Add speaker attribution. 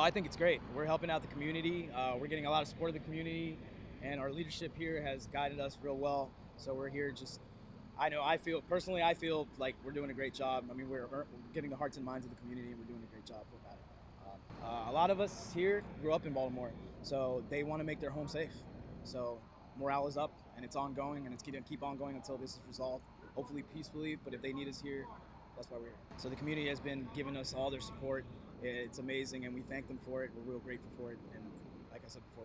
Speaker 1: I think it's great. We're helping out the community. Uh, we're getting a lot of support of the community, and our leadership here has guided us real well. So we're here just. I know I feel personally. I feel like we're doing a great job. I mean, we're, we're getting the hearts and minds of the community, and we're doing a great job with that. Um, uh, a lot of us here grew up in Baltimore, so they want to make their home safe. So morale is up, and it's ongoing, and it's going to keep on going until this is resolved, hopefully peacefully. But if they need us here, that's why we're here. So the community has been giving us all their support. It's amazing, and we thank them for it. We're real grateful for it, and like I said before,